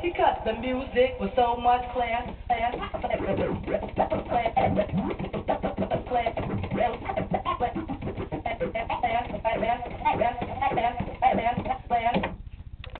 pick up the music with so much class. class, class, class, class, class, class, class.